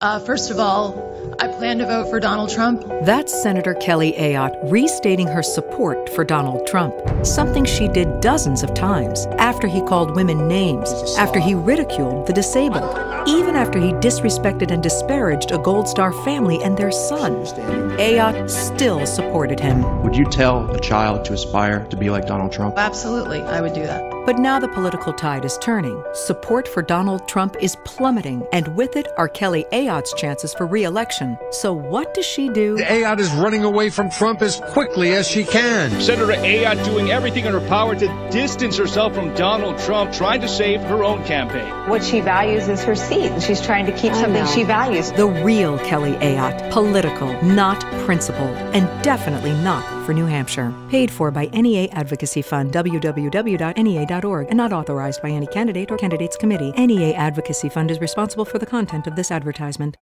Uh, first of all, I plan to vote for Donald Trump. That's Senator Kelly Ayotte restating her support for Donald Trump, something she did dozens of times after he called women names, after he ridiculed the disabled, even after he disrespected and disparaged a Gold Star family and their son. Ayotte still supported him. Would you tell a child to aspire to be like Donald Trump? Absolutely, I would do that. But now the political tide is turning. Support for Donald Trump is plummeting, and with it are Kelly Ayotte's chances for re election. So, what does she do? Ayotte is running away from Trump as quickly as she can. Senator Ayotte doing everything in her power to distance herself from Donald Trump, trying to save her own campaign. What she values is her seat, and she's trying to keep something she values. The real Kelly Ayotte, political, not principled, and definitely not for New Hampshire. Paid for by NEA Advocacy Fund, www.nea.org, and not authorized by any candidate or candidates committee. NEA Advocacy Fund is responsible for the content of this advertisement.